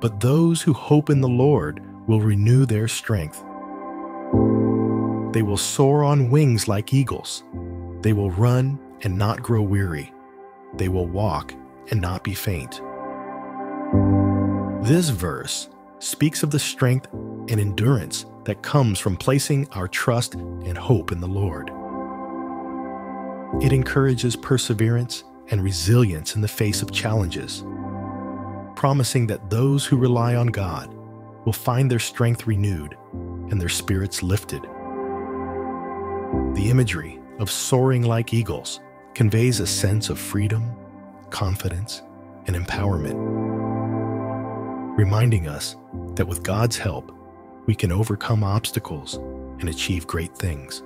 But those who hope in the Lord will renew their strength. They will soar on wings like eagles. They will run and not grow weary. They will walk and not be faint. This verse speaks of the strength and endurance that comes from placing our trust and hope in the Lord. It encourages perseverance and resilience in the face of challenges, promising that those who rely on God will find their strength renewed and their spirits lifted. The imagery of soaring like eagles conveys a sense of freedom, confidence, and empowerment, reminding us that with God's help, we can overcome obstacles and achieve great things.